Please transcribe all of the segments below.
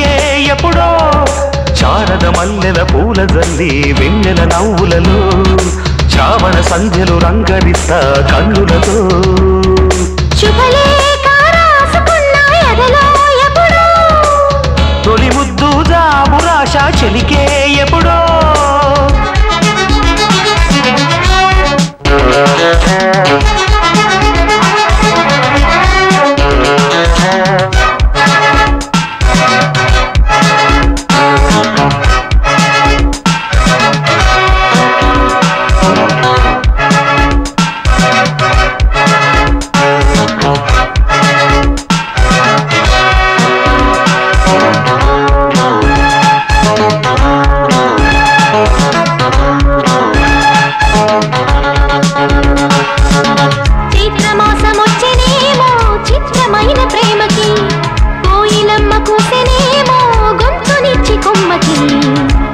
నీకే ఎప్పుడో చారద మల్లెల పూల జల్లి వెన్నెల నవ్వులలో చావన సంధ్యలు రంగరిత కన్నులతో తొలి ముద్దు జాబు రాశ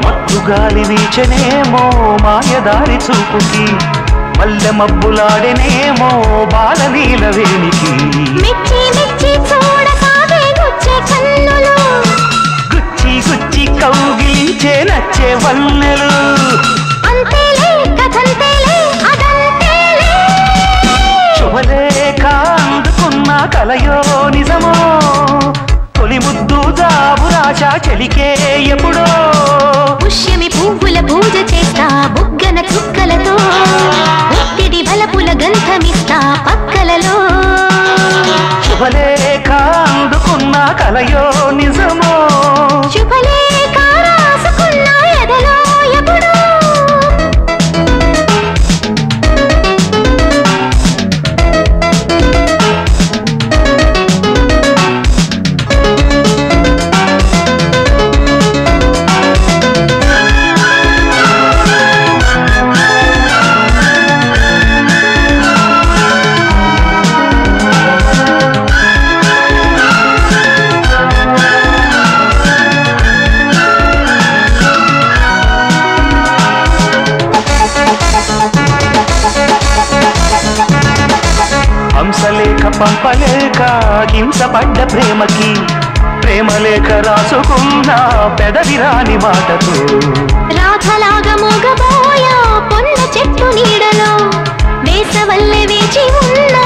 మత్తు గాలి వీచనేమో మాయదారి చూపుకి మల్లె మబ్బులాడెనేమో బాలలీల వేణికి. మెచ్చి మెచ్చి చూడసాగే గుచ్చే కన్నులు. గుచ్చి గుచ్చి కౌగిలించే నచ్చే వల్లెలు అంతేలే కథంతేలే అదంతేలే శుభలేఖ అందుకున్న కలయో నిజమో చెలికే ఎప్పుడో పంపలేక హింసపడ్డ ప్రేమకి ప్రేమలేఖ రాసుకున్న పెదవిరాని మాటకు రాధలాగా మొగబోయా పొన్న చెట్టు నీడలో వేసవల్లే వేచి ఉన్నా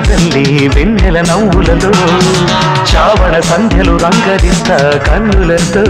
మల్లెల పూల తల్లి వెన్నెల నవ్వులలో చావణ సంధ్యలు రంగరిస్తా కన్నులతో.